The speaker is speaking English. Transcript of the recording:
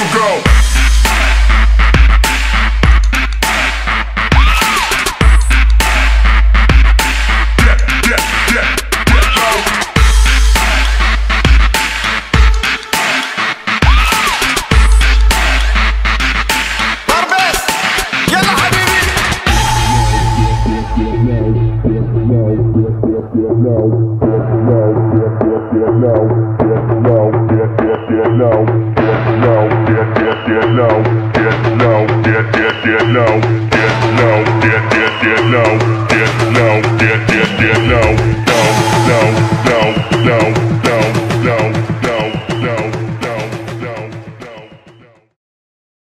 Low when the get low, get low, get get get low, get low, get get get low.